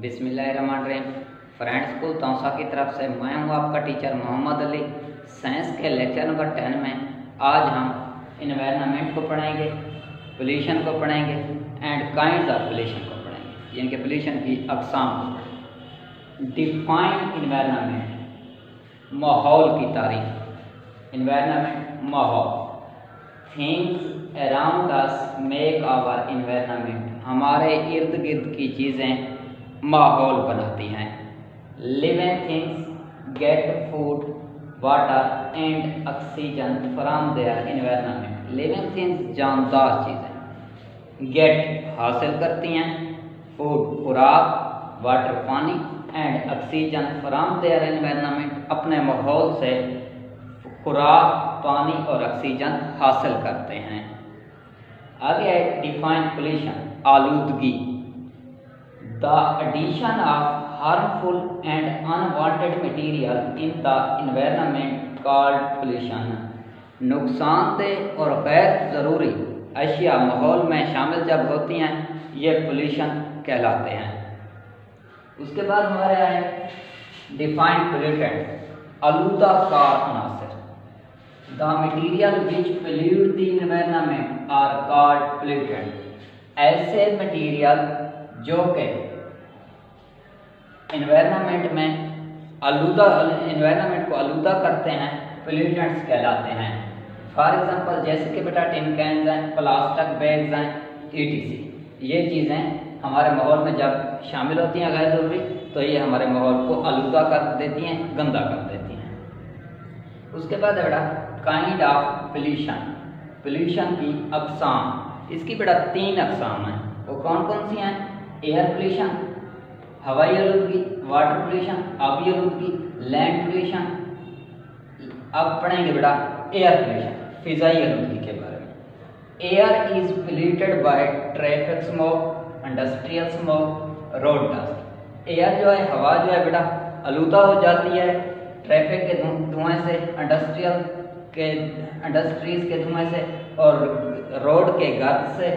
बिस्मिल्लाहिर्रहमानिर्रहीम। Friend school Taunsa की तरफ़ से मैं हूँ आपका टीचर मोहम्मद अली। साइंस के लेक्चर नंबर टेन में आज हम इन्वायरमेंट को पढ़ेंगे पोल्यूशन को पढ़ेंगे एंड काइंड ऑफ़ पोल्यूशन को पढ़ेंगे यानी कि पोल्यूशन की अकसाम डिफाइन इन्वायरमेंट माहौल की तारीफ़ इन्वायरमेंट माहौल। Things around make our environment हमारे इर्द गिर्द की चीज़ें माहौल बनाती हैं। Living things get food water and oxygen from their environment living things जानदार चीज़ें गेट हासिल करती हैं। फ़ूड खुराक वाटर पानी and oxygen from their environment अपने माहौल से खुराक, पानी और ऑक्सीजन हासिल करते हैं। आगे डिफाइन पोल्यूशन आलूदगी। The addition of harmful and unwanted material in the environment called pollution नुकसानदेह और गैर ज़रूरी अशिया माहौल में शामिल जब होती हैं, ये पोल्यूशन कहलाते हैं। उसके बाद हमारे आए डिफाइंड पोल्यूटेंट आलूदा कार अनासर the material which pollute the environment are called pollutant ऐसे मटीरियल जो कि इन्वायरमेंट में आलूदा इन्वायरमेंट को आलूदा करते हैं पोल्यूटेंट्स कहलाते हैं। फॉर एग्जांपल जैसे कि बेटा टिन कैंस हैं प्लास्टिक बैग्स हैं ई ये चीज़ें हमारे माहौल में जब शामिल होती हैं गैर ज़रूरी तो ये हमारे माहौल को आलूदा कर देती हैं, गंदा कर देती हैं। उसके बाद बेटा काइंड ऑफ़ पोल्यूशन पोल्यूशन की अकसाम। इसकी बेटा तीन अकसाम हैं। वो कौन कौन सी हैं? एयर पोल्यूशन हवाई आलूदगी वाटर पोल्यूशन आबी आलूदगी लैंड पोल्यूशन अब पढ़ेंगे बेटा एयर पोल्यूशन फिजाई आलूदगी के बारे में। Air is polluted by traffic smoke industrial smoke road dust air जो है, हवा जो है बेटा आलूदा हो जाती है ट्रैफ़िक के धुएँ से इंडस्ट्रियल के इंडस्ट्रीज़ के धुएँ से और रोड के गर्द से,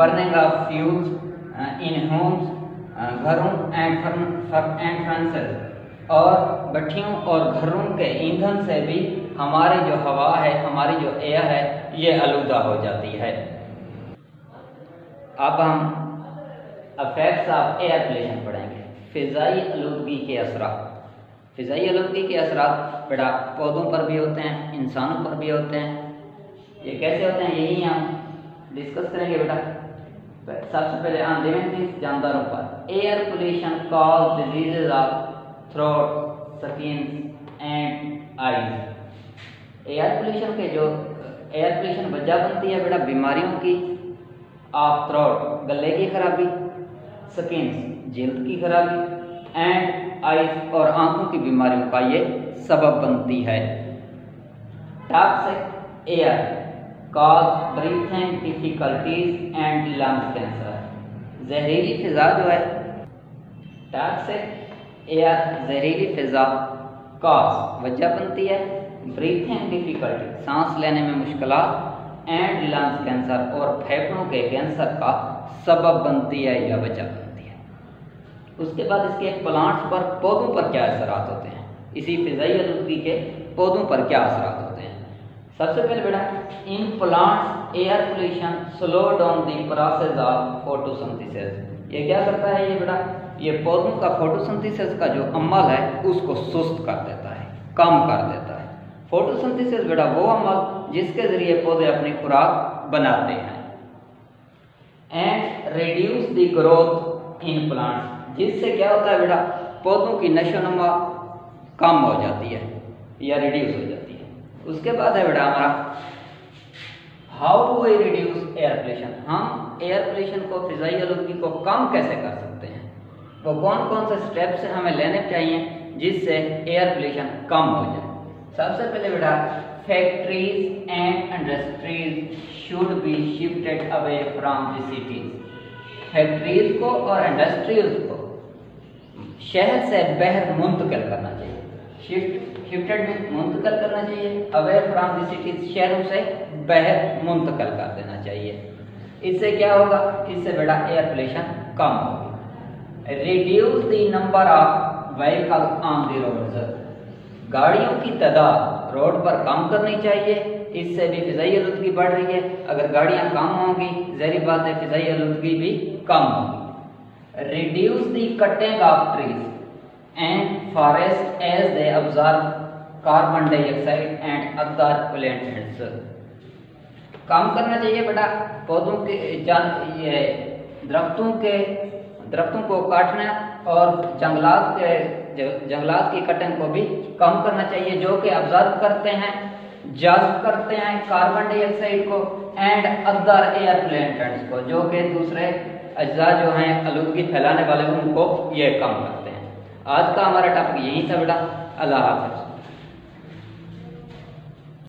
burning of fuels in homes घरों एंड एंड फर्नेसेस और भट्टियों और घरों के ईंधन से भी हमारी जो हवा है, हमारी जो एयर है, ये आलूदा हो जाती है। अब हम अफेक्ट्स ऑफ़ एयर पोल्यूशन पढ़ेंगे। फ़िज़ाई आलूदगी के असरा फ़िज़ाई आलूदगी के असरा बेटा पौधों पर भी होते हैं, इंसानों पर भी होते हैं। ये कैसे होते हैं, यही हम डिस्कस करेंगे बेटा। सबसे पहले हम लिविंग थिंग्स जानदारों पर air pollution cause diseases of throat skin and eyes air pollution के जो एयर पोल्यूशन वजह बनती है बेटा बीमारियों की ऑफ़ थ्रोट गले की खराबी स्किन जिल्द की खराबी एंड आईज और आँखों की बीमारियों का ये सबब बनती है। Toxic air cause breathing difficulties and lungs cancer जहरीली फिज़ा जो है टॉक्सिक एयर जहरीली फिज़ा कॉज वजह बनती है ब्रीथिंग डिफिकल्टी सांस लेने में मुश्किल एंड लंग्स कैंसर और फेफड़ों के कैंसर का सबब बनती है, या वजह बनती है। उसके बाद इसके प्लांट्स पर पौधों पर क्या असरात होते हैं? इसी फिजाई आलूदगी के पौधों पर क्या असरात होते हैं? सबसे पहले बेटा in plants air pollution slow down the process of photosynthesis ये क्या करता है ये बेटा? ये पौधों का फोटोसिंथेसिस का जो अमल है, उसको सुस्त कर देता है, कम कर देता है। फोटोसिंथेसिस बेटा वो अमल जिसके ज़रिए पौधे अपनी खुराक बनाते हैं। And reduce the growth in plants जिससे क्या होता है बेटा? पौधों की नशो नमा कम हो जाती है या रिड्यूस हो जाती है। उसके बाद है बेटा हमारा। How to way reduce air pollution हम एयर पोल्यूशन को फिजाई आलूदगी को कम कैसे कर सकते हैं? वो कौन कौन से स्टेप्स हमें लेने चाहिए जिससे एयर पोल्यूशन कम हो जाए? सबसे पहले बेटा factories and industries should be shifted away from the cities factories को और इंडस्ट्रीज़ को शहर से बहर मुंतकिल करना चाहिए। शिफ्ट शिफ्टेड में मुंतकल करना चाहिए। अवेयर फ्राम द शहरों से बहर मुंतकल कर देना चाहिए। इससे क्या होगा? इससे बेटा एयर पोल्यूशन कम होगी। Reduce the number of vehicle on the road गाड़ियों की तादाद रोड पर कम करनी चाहिए। इससे भी फिजाई आलूदगी बढ़ रही है। अगर गाड़ियाँ कम होंगी, जहरी बात है फिजाई आलूदगी भी कम होगी। Reduce the cutting of trees and forest as they observe carbon dioxide and other pollutants काम करना चाहिए बेटा, पौधों के ये दरख्तों के, दरख्तों को काटना और जंगलात के, जंगलात की कटिंग को भी कम करना चाहिए, जो कि ऑब्ज़र्व करते हैं जज्ब करते हैं कार्बन डाइऑक्साइड को एंड अदर एयर प्लेंटेंट्स को, जो कि दूसरे अज्जा जो हैं आलूदगी फैलाने वाले उनको ये कम करते हैं। आज का हमारा टॉपिक यही था बेटा अल्लाह हाफिज।